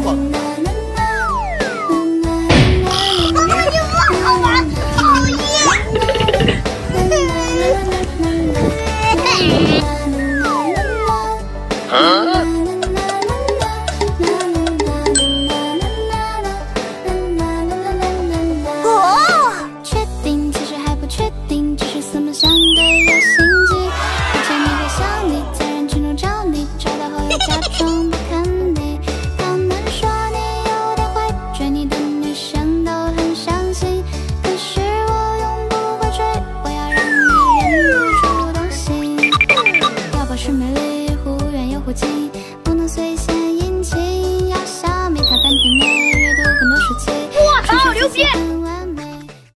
我看见万花筒，讨厌。是美丽忽远又忽近。